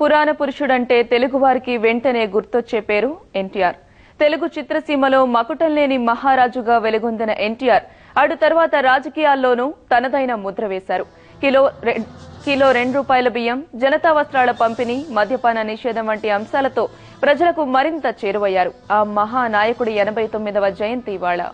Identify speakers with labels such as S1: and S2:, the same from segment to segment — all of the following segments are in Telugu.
S1: పురాణ పురుషుడంటే తెలుగువారికి వెంటనే గుర్తొచ్చే పేరు ఎన్టీఆర్. తెలుగు చిత్రసీమలో మకుటం లేని మహారాజుగా వెలుగొందిన ఎన్టీఆర్ అటు తర్వాత రాజకీయాల్లోనూ తనదైన ముద్ర వేశారు. కిలో రె- కిలో రెండు రూపాయల బియ్యం జనతా వస్త్రాల పంపిణీ మద్యపాన నిషేధం వంటి అంశాలతో ప్రజలకు మరింత చేరువయ్యారు. ఆ మహానాయకుడి ఎనభై తొమ్మిదవ జయంతి ఇవాళ.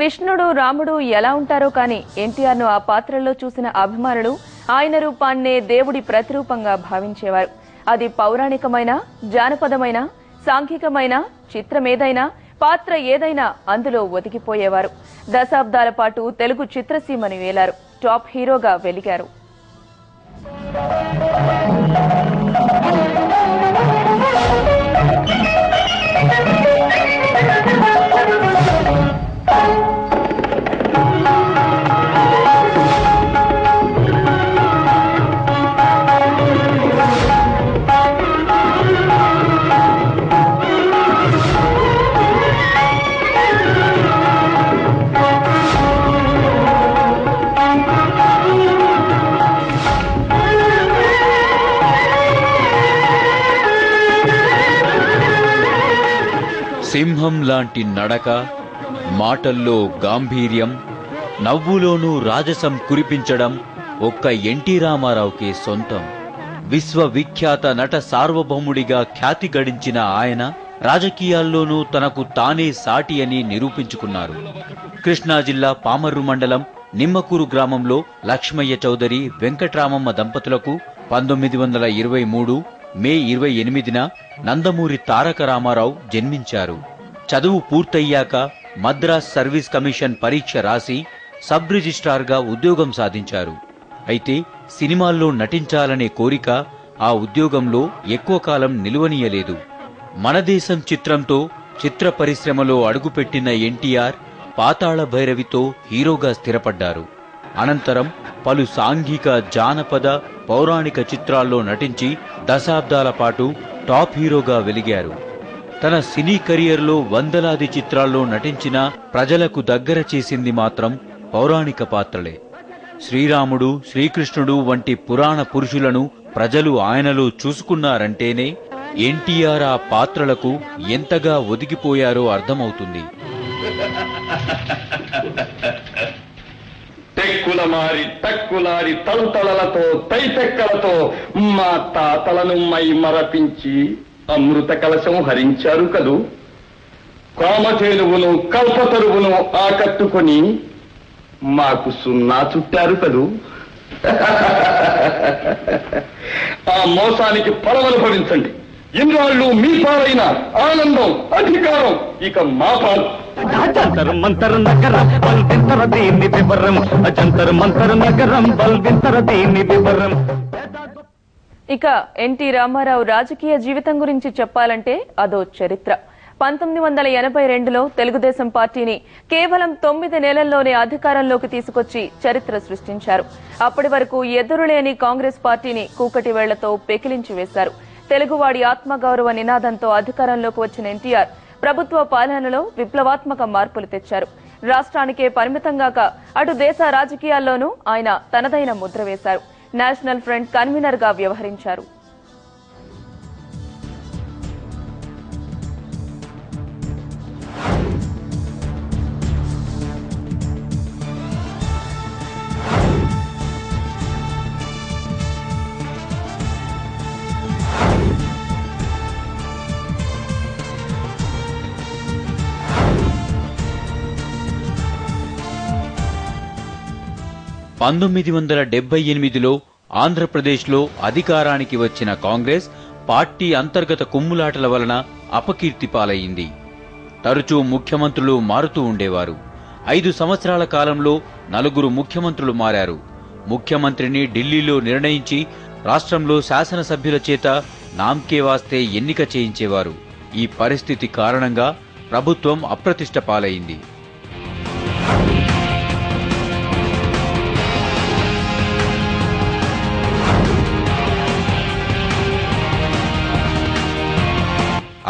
S1: కృష్ణుడు రాముడు ఎలా ఉంటారో కానీ ఎన్టీఆర్ను ఆ పాత్రలో చూసిన అభిమానులు ఆయన రూపాన్నే దేవుడి ప్రతిరూపంగా భావించేవారు. అది పౌరాణికమైన జానపదమైన సాంఘికమైన చిత్రమేదైనా పాత్ర ఏదైనా అందులో ఒదిగిపోయేవారు. దశాబ్దాల పాటు తెలుగు చిత్రసీమను వేలారు. టాప్ హీరోగా వెలిగారు.
S2: సింహం లాంటి నడక మాటల్లో గాంభీర్యం నవ్వులోనూ రాజసం కురిపించడం ఒక్క ఎన్టీ రామారావుకే సొంతం. విశ్వవిఖ్యాత నట సార్వభౌముడిగా ఖ్యాతి గడించిన ఆయన రాజకీయాల్లోనూ తనకు తానే సాటి అని నిరూపించుకున్నారు. కృష్ణా జిల్లా పామర్రు మండలం నిమ్మకూరు గ్రామంలో లక్ష్మయ్య చౌదరి వెంకట్రామమ్మ దంపతులకు పంతొమ్మిది వందల ఇరవై మూడు మే ఇరవై ఎనిమిదిన నందమూరి తారక రామారావు జన్మించారు. చదువు పూర్తయ్యాక మద్రాస్ సర్వీస్ కమిషన్ పరీక్ష రాసి సబ్ రిజిస్ట్రార్గా ఉద్యోగం సాధించారు. అయితే సినిమాల్లో నటించాలనే కోరిక ఆ ఉద్యోగంలో ఎక్కువ కాలం నిలువనీయలేదు. మనదేశం చిత్రంతో చిత్ర పరిశ్రమలో అడుగుపెట్టిన ఎన్టీఆర్ పాతాళ భైరవితో హీరోగా స్థిరపడ్డారు. అనంతరం పలు సాంఘిక జానపద పౌరాణిక చిత్రాల్లో నటించి దశాబ్దాల పాటు టాప్ హీరోగా వెలిగారు. తన సినీ కెరియర్లో వందలాది చిత్రాల్లో నటించిన ప్రజలకు దగ్గర చేసింది మాత్రం పౌరాణిక పాత్రలే. శ్రీరాముడు శ్రీకృష్ణుడు వంటి పురాణ పురుషులను ప్రజలు ఆయనలో చూసుకున్నారంటేనే ఎన్టీఆర్ ఆ పాత్రలకు ఎంతగా ఒదిగిపోయారో అర్థమవుతుంది.
S3: తెక్కుల తక్కులారి తలతలలతో తైతెక్కలతో మా తాతలను మై మరపించి అమృత కలశం హరించారు కదూ. కామధేనువును కల్పతరువును ఆకట్టుకొని మాకు సున్నా చుట్టారు కదూ. ఆ మోసానికి ఫలమనుభవించండి ఇన్నాళ్ళు మీ పాలైన ఆనందం అధికారం ఇక మా పాలు.
S4: జంతర్ మంతర్ నగరం బల్వింతర దీని వివరం. జంతర్ మంతర్ నగరం బల్వింతర దీని వివరం.
S1: ఇక ఎన్టీ రామారావు రాజకీయ జీవితం గురించి చెప్పాలంటే అదో చరిత్ర. పంతొమ్మిది వందల ఎనభై రెండులో తెలుగుదేశం పార్టీని కేవలం తొమ్మిది నెలల్లోనే అధికారంలోకి తీసుకొచ్చి చరిత్ర సృష్టించారు. అప్పటి వరకు ఎదురులేని కాంగ్రెస్ పార్టీని కూకటి వేళ్ళతో పెకిలించి వేశారు. తెలుగువాడి ఆత్మగౌరవ నినాదంతో అధికారంలోకి వచ్చిన ఎన్టీఆర్ ప్రభుత్వ పాలనలో విప్లవాత్మక మార్పులు తెచ్చారు. రాష్ట్రానికే పరిమితంగాక అటు దేశ రాజకీయాల్లోనూ ఆయన తనదైన ముద్ర వేశారు. నేషనల్ ఫ్రంట్ కన్వీనర్గా వ్యవహరించారు.
S2: పంతొమ్మిది వందల డెబ్బై ఎనిమిదిలో ఆంధ్రప్రదేశ్లో అధికారానికి వచ్చిన కాంగ్రెస్ పార్టీ అంతర్గత కుమ్ములాటల వలన అపకీర్తి పాలయ్యింది. తరచూ ముఖ్యమంత్రులు మారుతూ ఉండేవారు. ఐదు సంవత్సరాల కాలంలో నలుగురు ముఖ్యమంత్రులు మారారు. ముఖ్యమంత్రిని ఢిల్లీలో నిర్ణయించి రాష్ట్రంలో శాసనసభ్యుల చేత నామ్కే వాస్తే ఎన్నిక చేయించేవారు. ఈ పరిస్థితి కారణంగా ప్రభుత్వం అప్రతిష్ట పాలైంది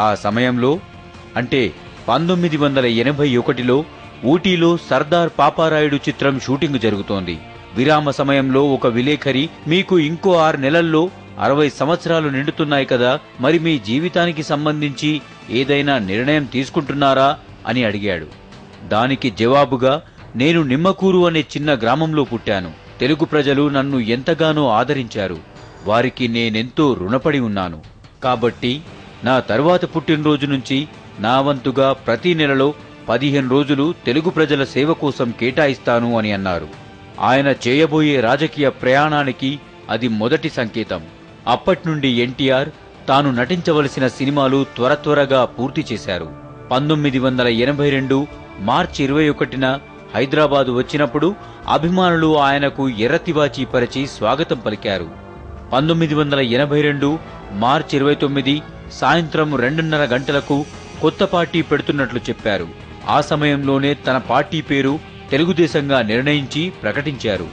S2: ఆ సమయంలో అంటే పంతొమ్మిది వందల ఎనభై ఒకటిలో ఊటీలో సర్దార్ పాపారాయుడు చిత్రం షూటింగ్ జరుగుతోంది. విరామ సమయంలో ఒక విలేఖరి మీకు ఇంకో ఆరు నెలల్లో అరవై సంవత్సరాలు నిండుతున్నాయి కదా మరి మీ జీవితానికి సంబంధించి ఏదైనా నిర్ణయం తీసుకుంటున్నారా అని అడిగాడు. దానికి జవాబుగా నేను నిమ్మకూరు అనే చిన్న గ్రామంలో పుట్టాను. తెలుగు ప్రజలు నన్ను ఎంతగానో ఆదరించారు. వారికి నేనెంతో రుణపడి ఉన్నాను. కాబట్టి నా తరువాత పుట్టినరోజు నుంచి నా వంతుగా ప్రతి నెలలో పదిహేను రోజులు తెలుగు ప్రజల సేవ కోసం కేటాయిస్తాను అని అన్నారు. ఆయన చేయబోయే రాజకీయ ప్రయాణానికి అది మొదటి సంకేతం. అప్పట్నుండి ఎన్టీఆర్ తాను నటించవలసిన సినిమాలు త్వర త్వరగా పూర్తి చేశారు. పంతొమ్మిది వందల ఎనభై రెండు మార్చి ఇరవై ఒకటిన హైదరాబాదు వచ్చినప్పుడు అభిమానులు ఆయనకు ఎర్రతివాచి పరిచి స్వాగతం పలికారు. పంతొమ్మిది వందల ఎనభై రెండు మార్చి ఇరవై తొమ్మిది సాయంత్రం రెండున్నర గంటలకు కొత్త పార్టీ పెడుతున్నట్లు చెప్పారు. ఆ సమయంలోనే తన పార్టీ పేరు తెలుగుదేశంగా నిర్ణయించి ప్రకటించారు.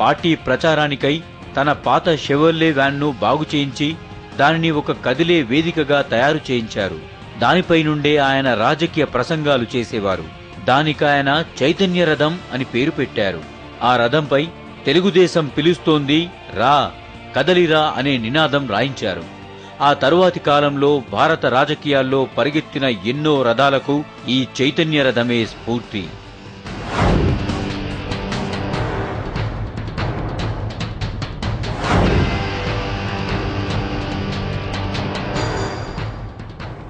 S2: పార్టీ ప్రచారానికై తన పాత షెవర్లే వ్యాన్ను బాగు చేయించి దానిని ఒక కదిలే వేదికగా తయారు చేయించారు. దానిపై నుండే ఆయన రాజకీయ ప్రసంగాలు చేసేవారు. దానికాయన చైతన్య రథం అని పేరు పెట్టారు. ఆ రథంపై తెలుగుదేశం పిలుస్తోంది రా. కదలిరా అనే నినాదం రాయించారు. ఆ తరువాతి కాలంలో భారత రాజకీయాల్లో పరిగెత్తిన ఎన్నో రథాలకు ఈ చైతన్య రథమే స్ఫూర్తి.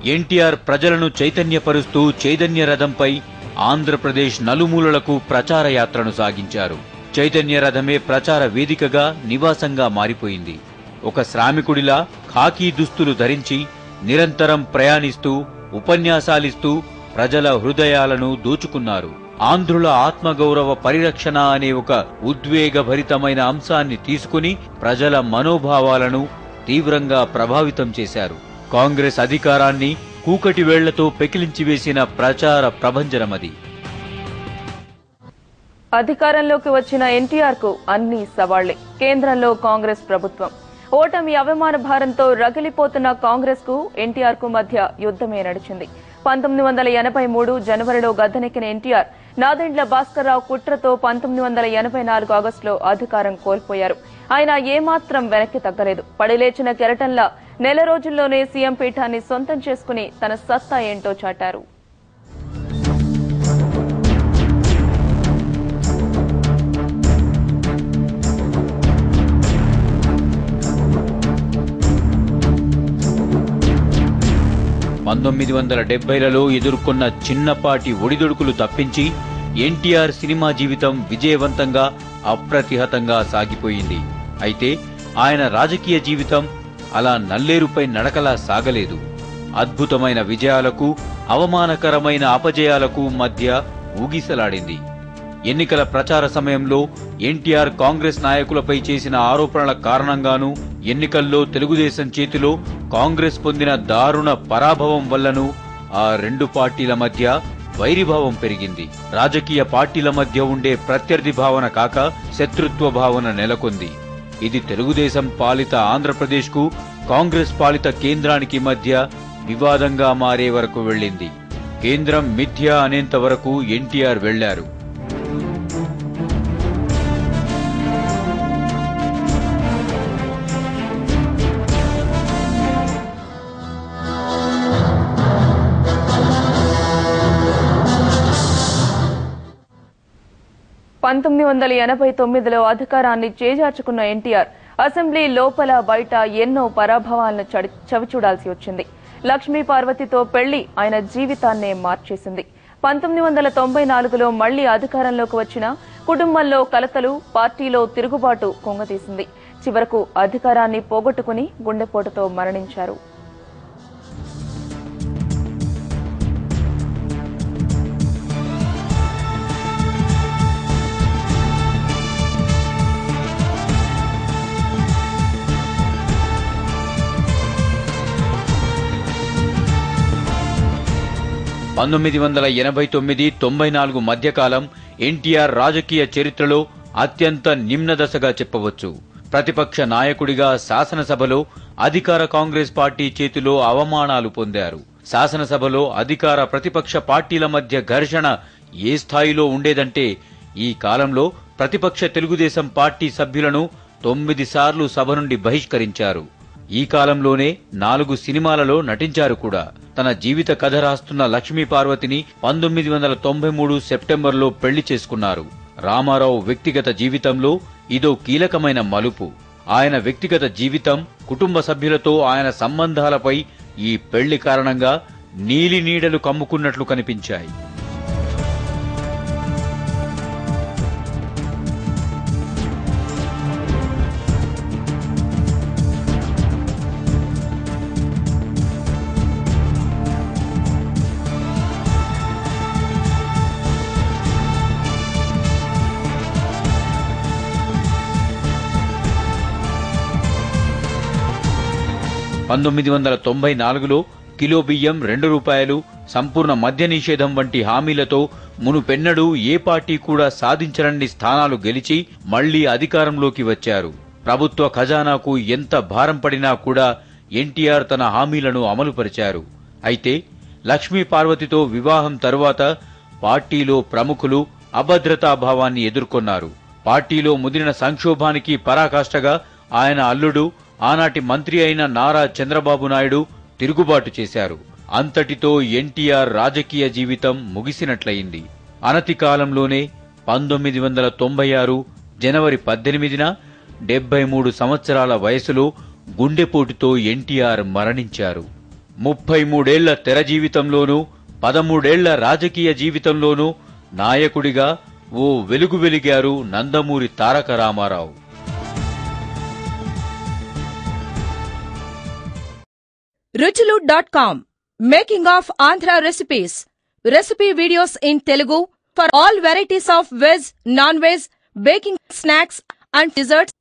S2: ఎన్టీఆర్ ప్రజలను చైతన్యపరుస్తూ చైతన్య రథంపై ఆంధ్రప్రదేశ్ నలుమూలలకు ప్రచార యాత్రను సాగించారు. చైతన్య రథమే ప్రచార వేదికగా నివాసంగా మారిపోయింది. ఒక శ్రామికుడిలా ఖాకీ దుస్తులు ధరించి నిరంతరం ప్రయాణిస్తూ ఉపన్యాసాలిస్తూ ప్రజల హృదయాలను దోచుకున్నారు. ఆంధ్రుల ఆత్మగౌరవ పరిరక్షణ అనే ఒక ఉద్వేగభరితమైన అంశాన్ని తీసుకుని ప్రజల మనోభావాలను తీవ్రంగా ప్రభావితం చేశారు. కాంగ్రెస్ అధికారాన్ని కూకటి వేళ్ళతో పెకిలించి వేసిన ప్రచార ప్రభంజనమది.
S1: అధికారంలోకి వచ్చిన ఎన్టీఆర్కు అన్ని సవాళ్ళే. కేంద్రంలో కాంగ్రెస్ ప్రభుత్వం. ఓటమి అవమాన భారంతో రగిలిపోతున్న కాంగ్రెస్కు ఎన్టీఆర్కు మధ్య యుద్దమే నడిచింది. పంతొమ్మిది వందల ఎనభై మూడు జనవరిలో గద్దెనెక్కిన ఎన్టీఆర్ నాదెండ్ల భాస్కర్రావు కుట్రతో పంతొమ్మిది వందల ఎనభై నాలుగు ఆగస్టులో అధికారం కోల్పోయారు. ఆయన ఏమాత్రం వెనక్కి తగ్గలేదు. పడిలేచిన కెరటంలా నెల రోజుల్లోనే సీఎం పీఠాన్ని సొంతం చేసుకుని తన సత్తా ఏంటో చాటారు.
S2: పంతొమ్మిది వందల డెబ్బైలలో ఎదుర్కొన్న చిన్నపాటి ఒడిదుడుకులు తప్పించి ఎన్టీఆర్ సినిమా జీవితం విజయవంతంగా అప్రతిహతంగా సాగిపోయింది. అయితే ఆయన రాజకీయ జీవితం అలా నల్లేరుపై నడకలా సాగలేదు. అద్భుతమైన విజయాలకు అవమానకరమైన అపజయాలకు మధ్య ఊగిసలాడింది. ఎన్నికల ప్రచార సమయంలో ఎన్టీఆర్ కాంగ్రెస్ నాయకులపై చేసిన ఆరోపణల కారణంగానూ ఎన్నికల్లో తెలుగుదేశం చేతిలో కాంగ్రెస్ పొందిన దారుణ పరాభవం వల్లను ఆ రెండు పార్టీల మధ్య వైరిభావం పెరిగింది. రాజకీయ పార్టీల మధ్య ఉండే ప్రత్యర్థి భావన కాక శత్రుత్వ భావన నెలకొంది. ఇది తెలుగుదేశం పాలిత ఆంధ్రప్రదేశ్కు కాంగ్రెస్ పాలిత కేంద్రానికి మధ్య వివాదంగా మారే వరకు వెళ్ళింది. కేంద్రం మిథ్య అనేంత వరకు ఎన్టీఆర్ వెళ్ళారు.
S1: పంతొమ్మిది వందల ఎనభై తొమ్మిదిలో అధికారాన్ని చేజార్చుకున్న ఎన్టీఆర్ అసెంబ్లీ లోపల బయట ఎన్నో పరాభవాలను చడి- చవిచూడాల్సి వచ్చింది. లక్ష్మీ పార్వతితో పెళ్ళి ఆయన జీవితాన్నే మార్చేసింది. పంతొమ్మిది వందల తొంభై నాలుగులో మళ్ళీ అధికారంలోకి వచ్చిన కుటుంబంలో కలతలు పార్టీలో తిరుగుబాటు కొంగతీసింది. చివరకు అధికారాన్ని పోగొట్టుకుని గుండెపోటుతో మరణించారు.
S2: పంతొమ్మిది వందల ఎనభై తొమ్మిది తొంభై నాలుగు మధ్యకాలం ఎన్టీఆర్ రాజకీయ చరిత్రలో అత్యంత నిమ్న దశగా చెప్పవచ్చు. ప్రతిపక్ష నాయకుడిగా శాసనసభలో అధికార కాంగ్రెస్ పార్టీ చేతిలో అవమానాలు పొందారు. శాసనసభలో అధికార ప్రతిపక్ష పార్టీల మధ్య ఘర్షణ ఏ స్థాయిలో ఉండేదంటే ఈ కాలంలో ప్రతిపక్ష తెలుగుదేశం పార్టీ సభ్యులను తొమ్మిది సార్లు సభ నుండి బహిష్కరించారు. ఈ కాలంలోనే నాలుగు సినిమాలలో నటించారు కూడా. తన జీవిత కథ రాస్తున్న లక్ష్మీ పార్వతిని పంతొమ్మిది వందల తొంభై మూడు సెప్టెంబర్లో పెళ్ళి చేసుకున్నారు. రామారావు వ్యక్తిగత జీవితంలో ఇదో కీలకమైన మలుపు. ఆయన వ్యక్తిగత జీవితం కుటుంబ సభ్యులతో ఆయన సంబంధాలపై ఈ పెళ్ళి కారణంగా నీలి నీడలు కమ్ముకున్నట్లు కనిపించాయి. పంతొమ్మిది వందల తొంభై నాలుగులో కిలో బియ్యం రెండు రూపాయలు సంపూర్ణ మద్య నిషేధం వంటి హామీలతో మునుపెన్నడూ ఏ పార్టీ కూడా సాధించరన్ని స్థానాలు గెలిచి మళ్ళీ అధికారంలోకి వచ్చారు. ప్రభుత్వ ఖజానాకు ఎంత భారం పడినా కూడా ఎన్టీఆర్ తన హామీలను అమలుపరిచారు. అయితే లక్ష్మీ పార్వతితో వివాహం తరువాత పార్టీలో ప్రముఖులు అభద్రతాభావాన్ని ఎదుర్కొన్నారు. పార్టీలో ముదిరిన సంక్షోభానికి పరాకాష్ఠగా ఆయన అల్లుడు ఆనాటి మంత్రి అయిన నారా చంద్రబాబు నాయుడు తిరుగుబాటు చేశారు. అంతటితో ఎన్టీఆర్ రాజకీయ జీవితం ముగిసినట్లయింది. అనతి కాలంలోనే పంతొమ్మిది వందల తొంభై ఆరు జనవరి పద్దెనిమిదిన డెబ్బై మూడు సంవత్సరాల వయసులో గుండెపోటుతో ఎన్టీఆర్ మరణించారు. ముప్పై మూడేళ్ళ తెర జీవితంలోనూ పదమూడేళ్ళ రాజకీయ జీవితంలోనూ నాయకుడిగా ఓ వెలుగు వెలిగారు నందమూరి తారక రామారావు.
S5: రుచులు dot com making of Andhra recipes recipe videos in Telugu for all varieties of veg non veg baking snacks and desserts